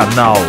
Canal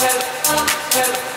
help, help, help.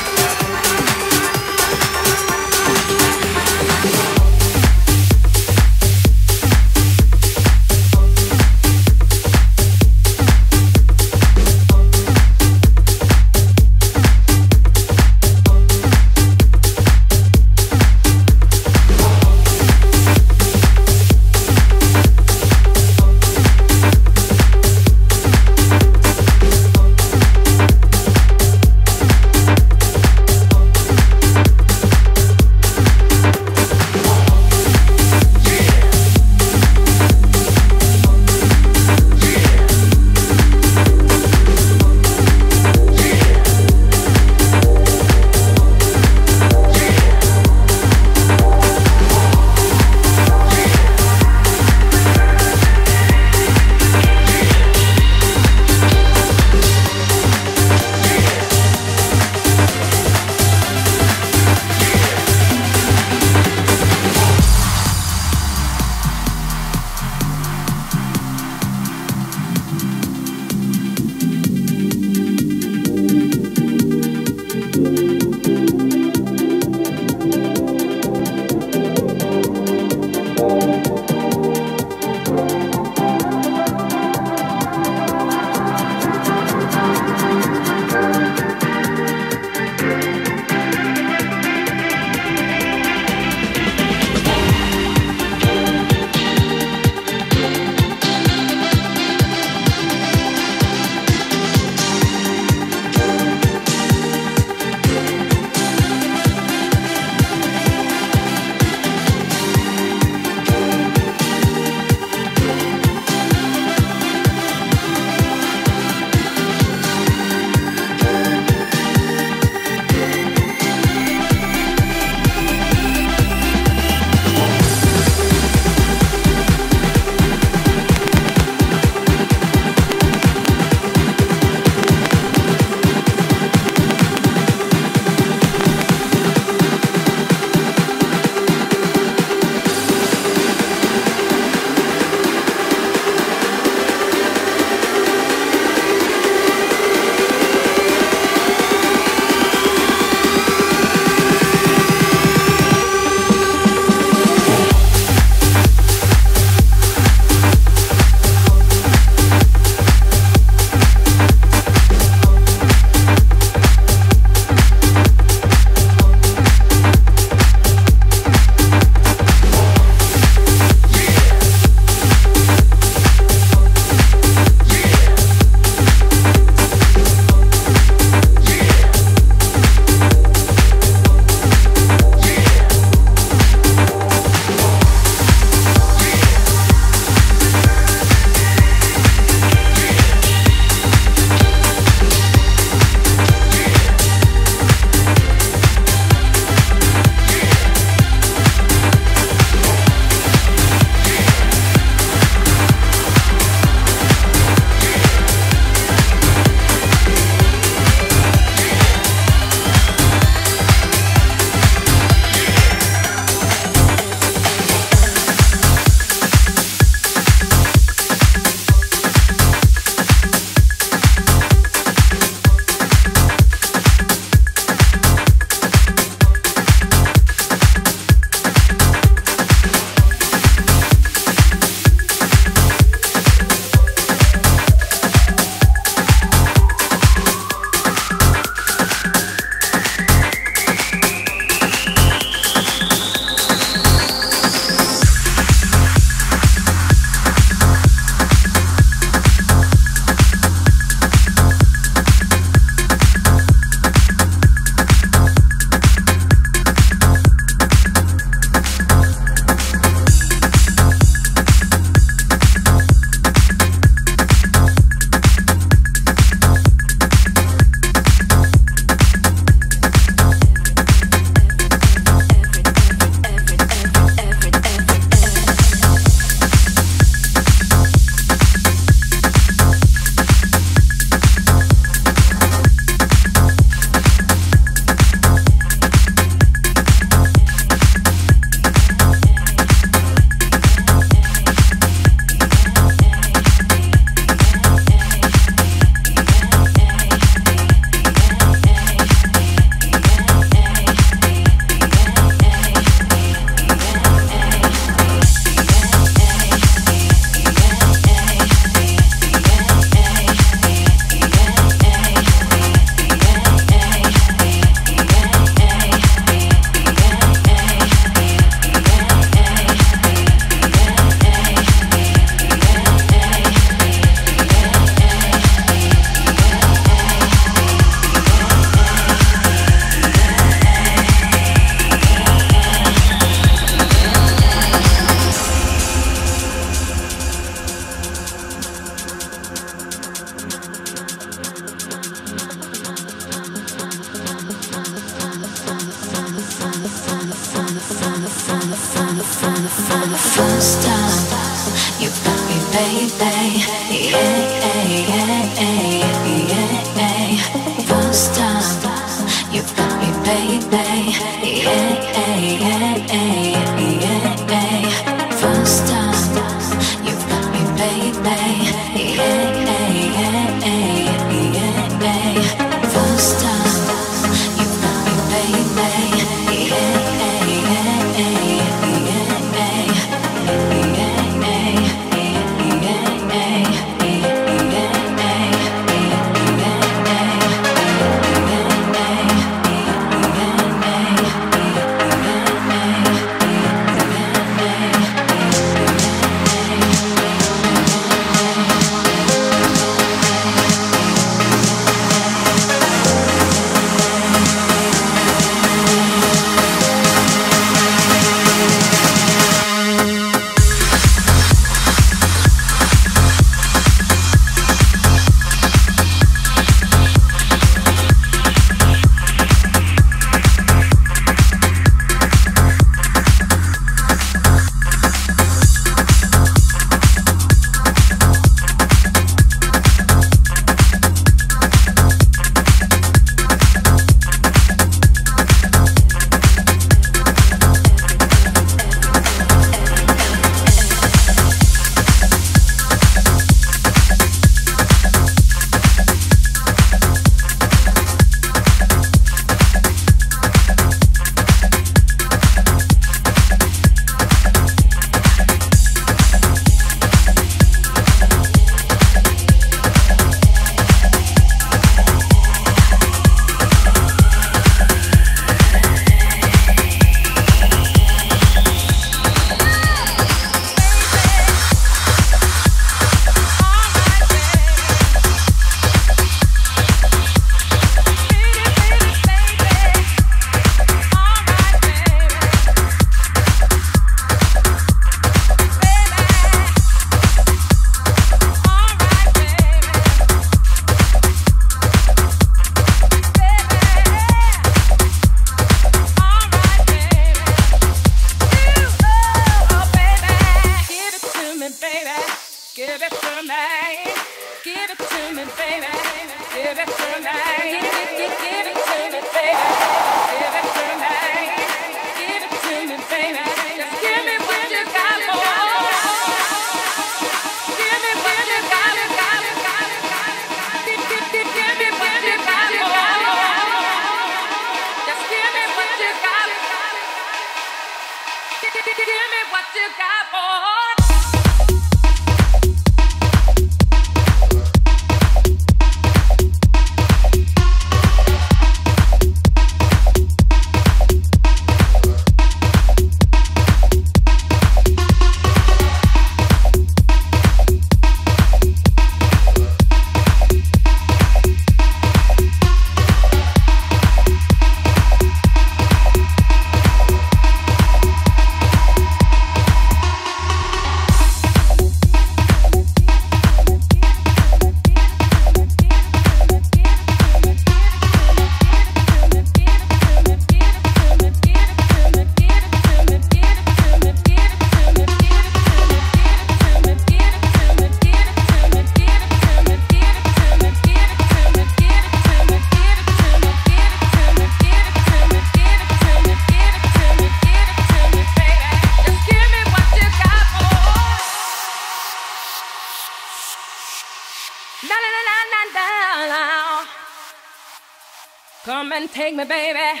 me, baby.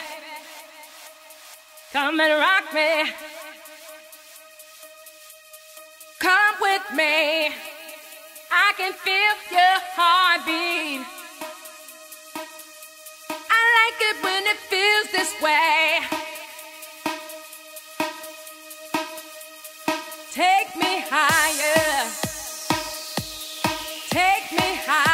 Come and rock me. Come with me. I can feel your heartbeat. I like it when it feels this way. Take me higher. Take me higher.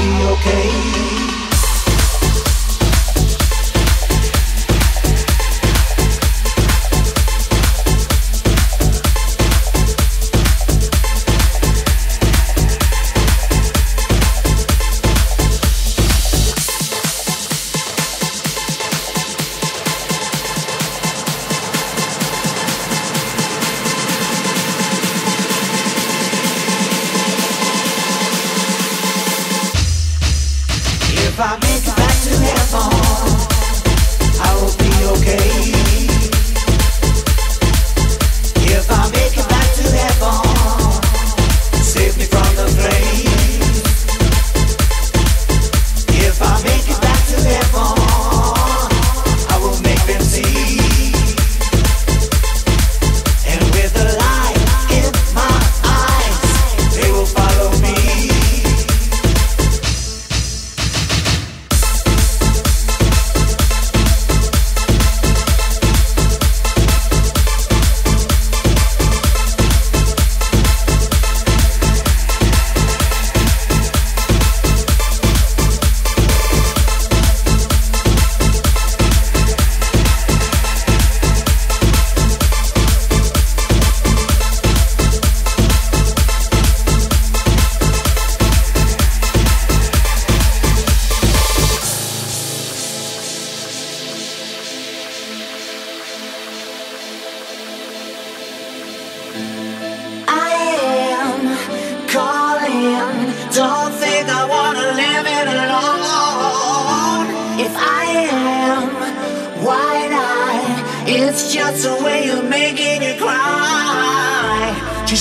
be okay.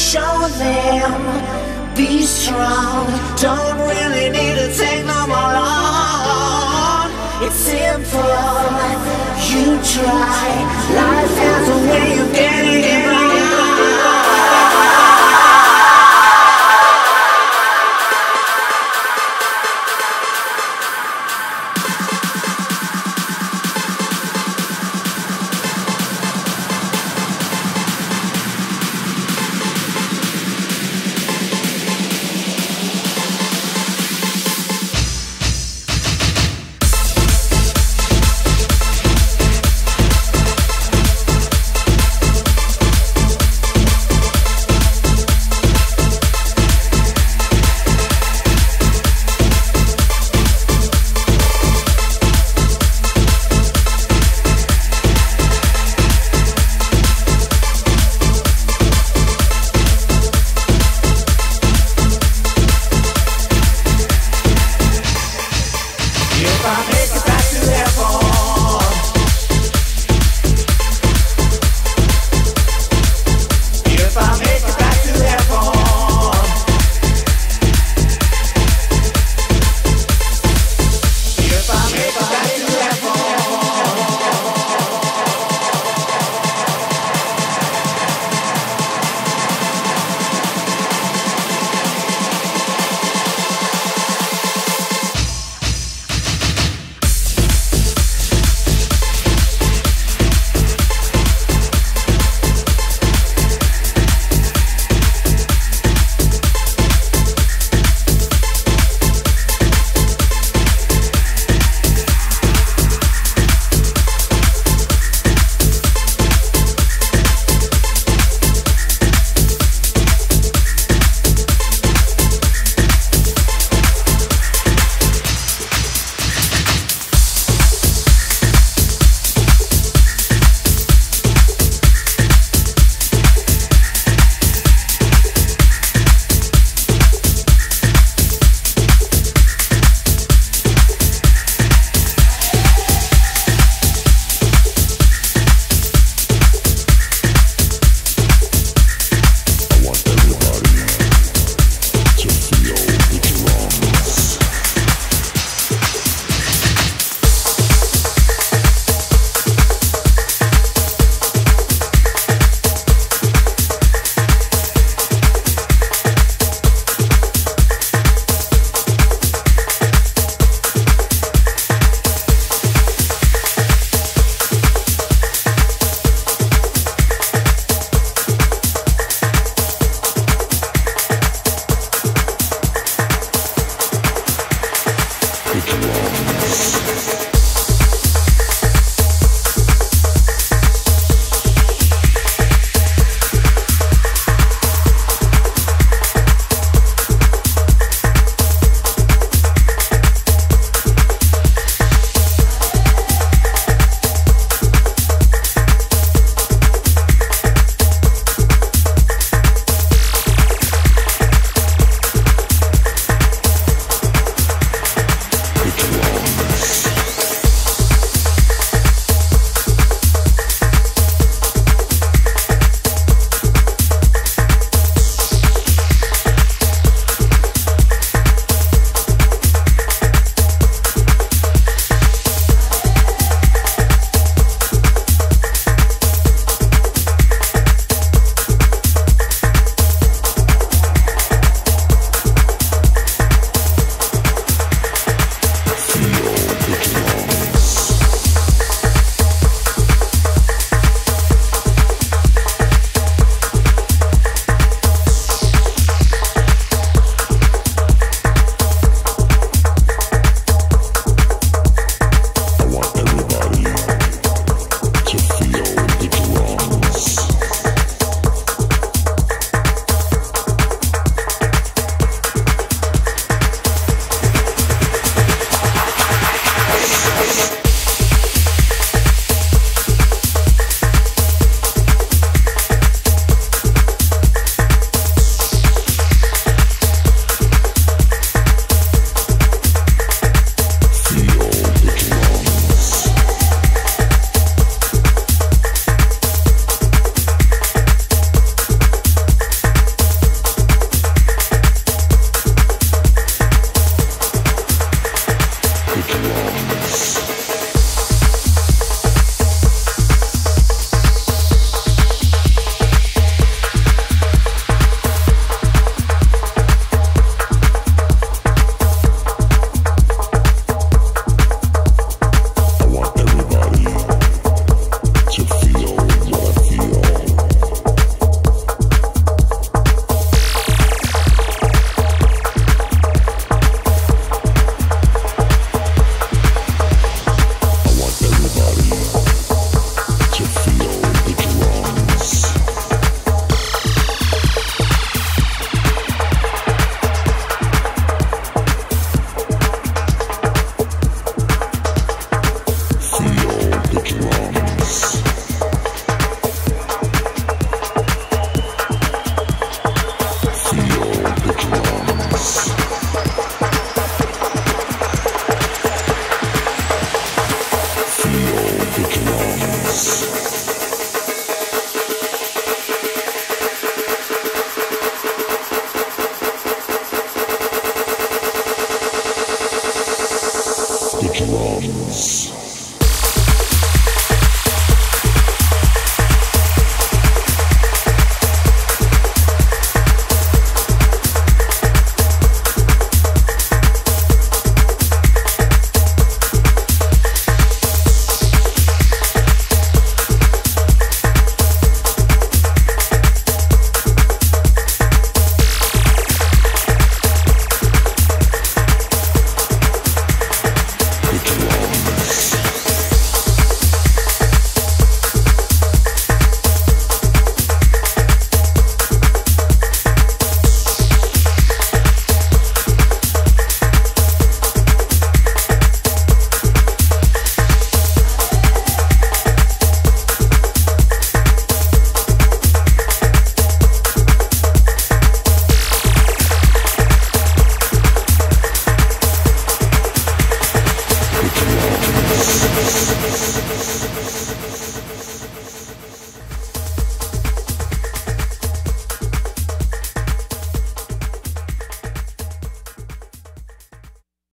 Show them, be strong. Don't really need to take no more on. It's simple, you try. Life has a way you getting.